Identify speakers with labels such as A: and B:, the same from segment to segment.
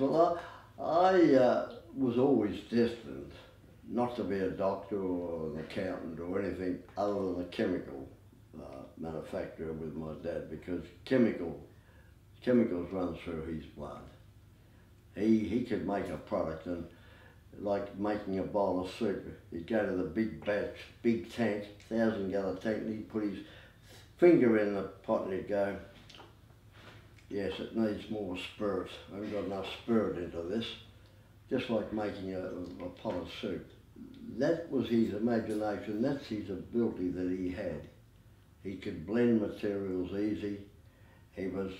A: Well, I, I uh, was always destined not to be a doctor or an accountant or anything other than a chemical uh, manufacturer with my dad because chemical chemicals run through his blood. He he could make a product and like making a bowl of soup. He'd go to the big batch, big tank, thousand gallon tank, and he'd put his finger in the pot and he'd go, yes, it needs more spirit. I haven't got enough spirit into this. Just like making a, a pot of soup. That was his imagination, that's his ability that he had. He could blend materials easy. He was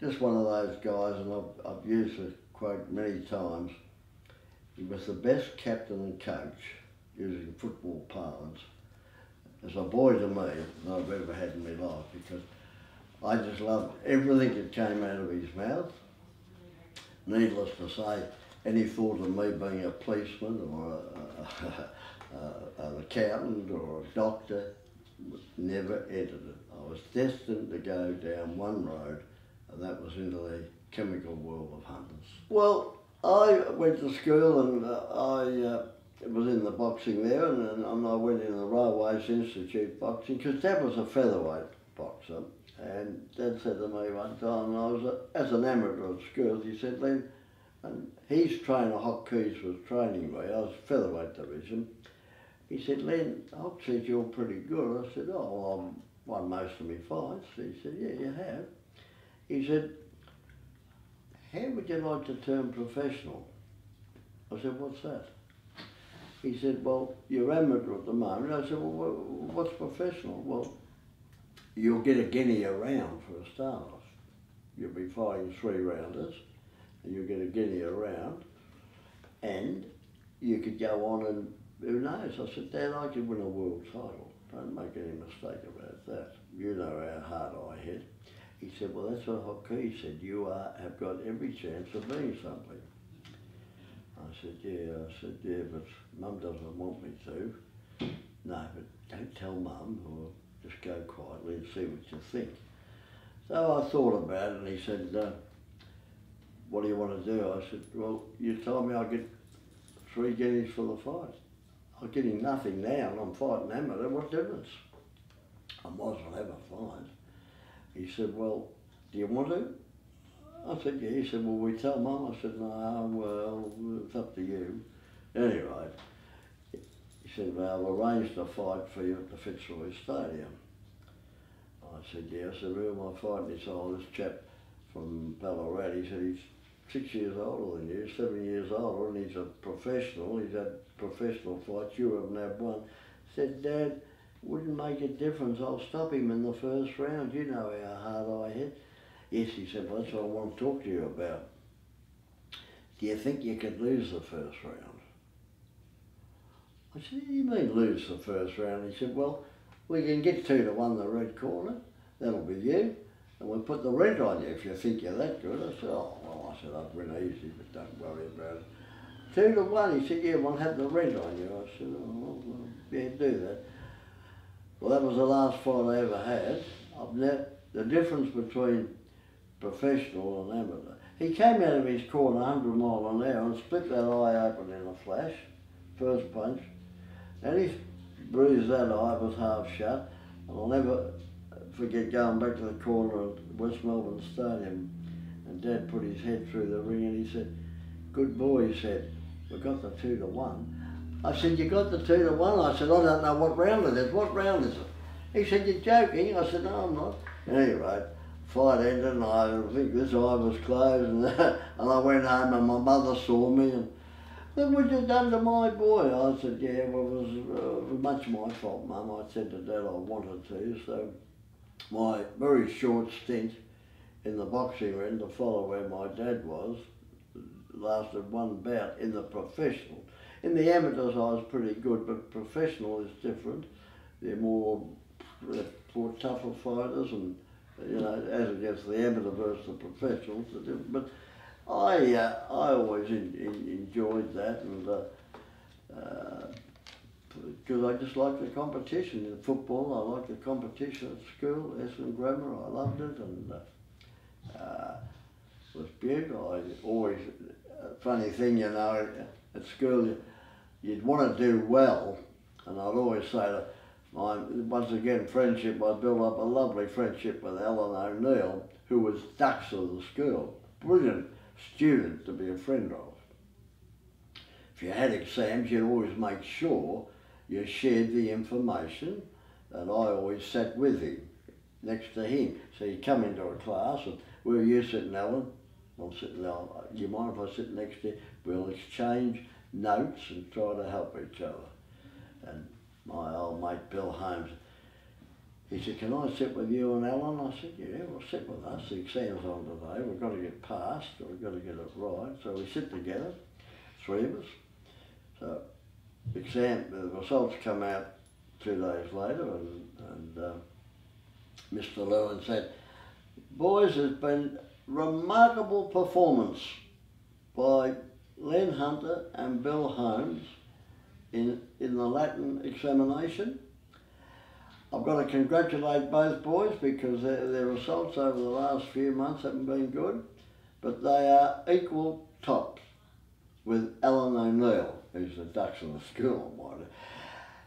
A: just one of those guys, and I've, I've used the quote many times. He was the best captain and coach, using football parlance, as a boy to me that I've ever had in my life because I just loved everything that came out of his mouth. Needless to say, any thought of me being a policeman or a, a, a, an accountant or a doctor never entered it. I was destined to go down one road, and that was into the chemical world of hunters. Well, I went to school and uh, I uh, was in the boxing there, and, and I went in the Railways Institute boxing because that was a featherweight boxer. And Dad said to me one time, I was a, as an amateur at school, he said, Len, and his trainer, Hot Keys, was training me. I was featherweight division. He said, Len, Hock said you're pretty good. I said, oh, well, I've won most of my fights. He said, yeah, you have. He said, how would you like to turn professional? I said, what's that? He said, well, you're amateur at the moment. I said, well, what's professional? Well, you'll get a guinea a round for a start. You'll be fighting three rounders and you'll get a guinea a round and you could go on and who knows? I said, Dad, I could win a world title. Don't make any mistake about that. You know how hard I hit. He said, well, that's what Hockey said. You are, have got every chance of being something. I said, yeah. I said, yeah, but Mum doesn't want me to. No, but don't tell Mum, or just go quietly and see what you think. So I thought about it, and he said, uh, what do you want to do? I said, well, you told me I'd get three guineas for the fight. I'm getting nothing now, and I'm fighting amateur. What difference? I might as well have a fight. He said, well, do you want to? I said, yeah. He said, well, we tell Mum. I said, no, well, it's up to you. Anyway, said, well, I've arranged a fight for you at the Fitzroy Stadium. I said, yeah. I said, who am I fighting? He said, oh, this chap from Ballarat. He said, he's six years older than you, seven years older, and he's a professional. He's had professional fights. You haven't had one. I said, Dad, wouldn't make a difference. I'll stop him in the first round. You know how hard I hit. Yes, he said, well, that's what I want to talk to you about. Do you think you could lose the first round? I said, you mean lose the first round? He said, well, we can get two to one the red corner. That'll be you. And we'll put the red on you if you think you're that good. I said, oh, well, I said, I'd win easy, but don't worry about it. Two to one. He said, yeah, we'll have the red on you. I said, oh, well, well yeah, do that. Well, that was the last fight I ever had. I've the difference between professional and amateur. He came out of his corner 100 mile an hour and split that eye open in a flash, first punch. And he bruised that eye, was half shut. And I'll never forget going back to the corner at West Melbourne Stadium and Dad put his head through the ring and he said, good boy, he said, we got the two to one. I said, you got the two to one? I said, I don't know what round it is. What round is it? He said, you're joking. I said, no, I'm not. Anyway, fight ended and I think this eye was closed and, and I went home and my mother saw me and then what you done to my boy? I said, yeah, well, it was uh, much my fault, Mum. I said to Dad I wanted to, so my very short stint in the boxing ring to follow where my dad was lasted one bout in the professional. In the amateurs I was pretty good, but professional is different. They're more, more tougher fighters and, you know, as against the amateur versus the professionals. But I, uh, I always in, in, enjoyed that and uh, because uh, I just liked the competition in football. I liked the competition at school, Essendon Grammar. I loved it, and uh, uh, was beautiful. I always, a funny thing, you know, at school, you'd want to do well, and I'd always say to my, once again, friendship, I built up a lovely friendship with Alan O'Neill, who was dux of the school. Brilliant student to be a friend of. If you had exams, you'd always make sure you shared the information, and I always sat with him, next to him. So you come into a class, and where are you sitting, Alan? I'm sitting there. Do you mind if I sit next to you? We'll exchange notes and try to help each other. And my old mate Bill Holmes, he said, can I sit with you and Alan? I said, yeah, well sit with us. The exam's on today. We've got to get passed. We've got to get it right. So we sit together, three of us. So exam, the results come out two days later and, and uh, Mr. Lewin said, boys, there's been remarkable performance by Len Hunter and Bill Holmes in, in the Latin examination. I've got to congratulate both boys because their, their results over the last few months haven't been good, but they are equal tops with Alan O'Neill, who's the dux of the school.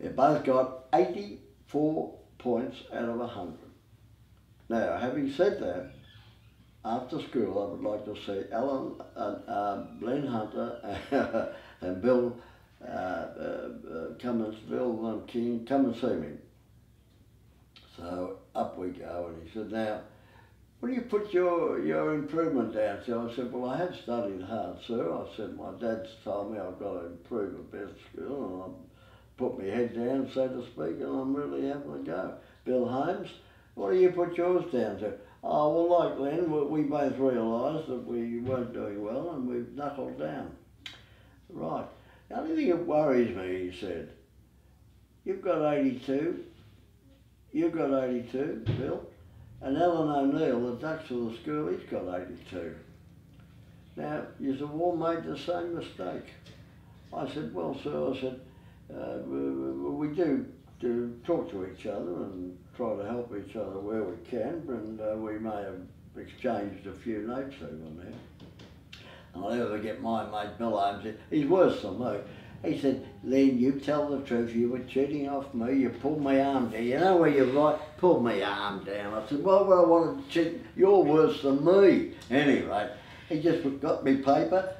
A: They both got 84 points out of 100. Now, having said that, after school, I would like to see Alan, uh, uh, Glenn Hunter and Bill uh, uh, uh, and Bill King come and see me. So up we go, and he said, "Now, what do you put your your improvement down to?" I said, "Well, I have studied hard, sir." I said, "My dad's told me I've got to improve at school, and I put my head down, so to speak, and I'm really having a go." Bill Holmes, what do you put yours down to? Oh, well, like Len, we both realised that we weren't doing well and we've knuckled down. Right. The only thing that worries me, he said, you've got 82, you've got 82, Bill, and Alan O'Neill, the dux of the school, he's got 82. Now, you have all made the same mistake. I said, well, sir, I said, uh, we, we do, do talk to each other and try to help each other where we can, and uh, we may have exchanged a few notes over there. And I'll never forget my mate Bill Holmes, he's worse than me. He said, Len, you tell the truth, you were cheating off me, you pulled my arm down. You know where you're right, pulled my arm down. I said, why would I want to cheat? You're worse than me. Anyway, he just got me paper,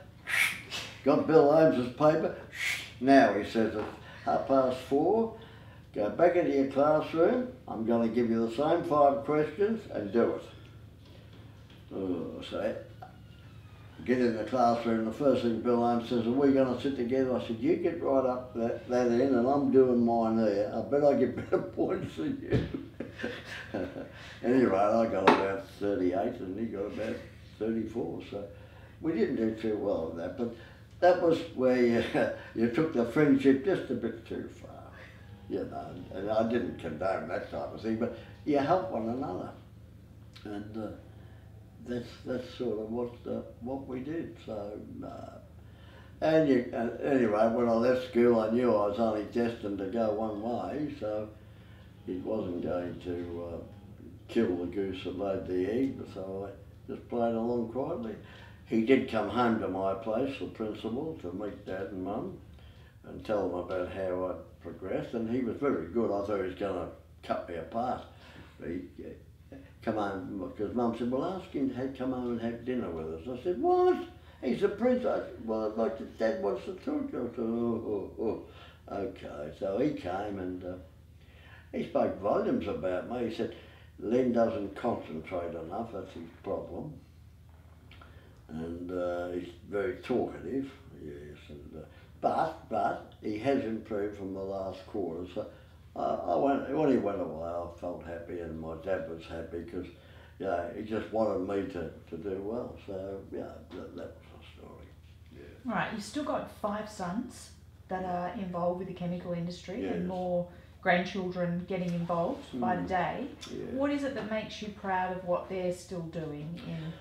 A: got Bill Holmes's paper. Now he says it's half past four, Go back into your classroom. I'm going to give you the same five questions and do it. Oh, so get in the classroom. And the first thing Bill Holmes says, are we going to sit together? I said, you get right up that, that end and I'm doing mine there. I bet I get better points than you. anyway, I got about 38 and he got about 34. So we didn't do too well with that. But that was where you, you took the friendship just a bit too far you know, and I didn't condone that type of thing, but you help one another, and uh, that's that's sort of what uh, what we did. So, uh, and you, uh, anyway, when I left school, I knew I was only destined to go one way, so it wasn't going to uh, kill the goose that laid the egg. So I just played along quietly. He did come home to my place, the principal, to meet Dad and Mum and tell them about how I progressed, and he was very good. I thought he was going to cut me apart. But he come home, because Mum said, well, ask him to come home and have dinner with us. I said, what? He's a prince. I said, well, I'd like to, Dad wants to talk to us. I said, oh, oh, oh. Okay, so he came and uh, he spoke volumes about me. He said, Len doesn't concentrate enough, that's his problem. And uh, he's very talkative, yes, and uh, but, but he has improved from the last quarter. So I went, when he went away, I felt happy and my dad was happy because yeah, he just wanted me to, to do well. So yeah, that, that was the story.
B: Yeah. Right, you've still got five sons that are involved with the chemical industry yes. and more grandchildren getting involved mm. by the day. Yeah. What is it that makes you proud of what they're still doing in?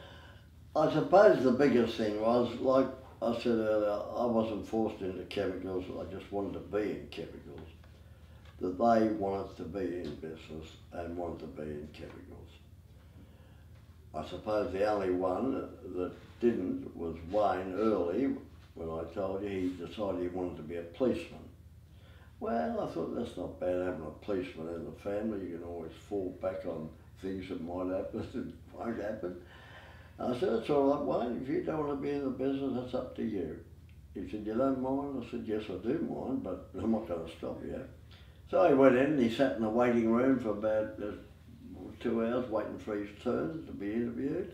A: I suppose the biggest thing was like I said earlier, I wasn't forced into chemicals, I just wanted to be in chemicals. That they wanted to be in business and wanted to be in chemicals. I suppose the only one that didn't was Wayne early when I told you he decided he wanted to be a policeman. Well, I thought that's not bad having a policeman in the family. You can always fall back on things that might happen and won't happen. I said, it's all right, Wayne. If you don't want to be in the business, that's up to you. He said, you don't mind? I said, yes, I do mind, but I'm not going to stop you. So he went in and he sat in the waiting room for about uh, two hours waiting for his turn to be interviewed.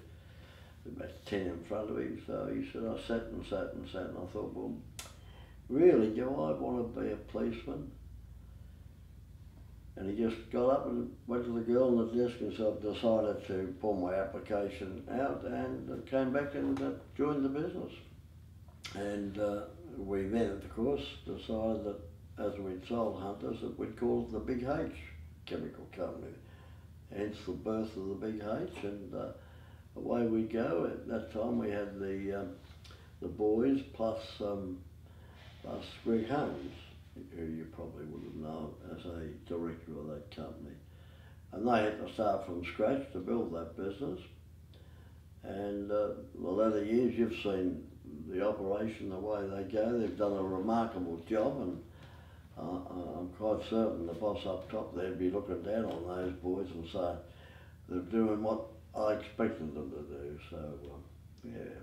A: About ten in front of him. So he said, I sat and sat and sat and I thought, well, really, do I want to be a policeman? And he just got up and went to the girl on the desk and said, I've decided to pull my application out and came back and uh, joined the business. And uh, we then, of course, decided that as we'd sold Hunters, that we'd call it the Big H Chemical Company. Hence the birth of the Big H. And uh, away we go. At that time, we had the um, the boys plus um, plus Greg Holmes, who you probably would have known as a director of that company. And they had to start from scratch to build that business. And uh, the latter years, you've seen the operation, the way they go. They've done a remarkable job, and uh, I'm quite certain the boss up top there'd be looking down on those boys and say they're doing what I expected them to do. So um, yeah,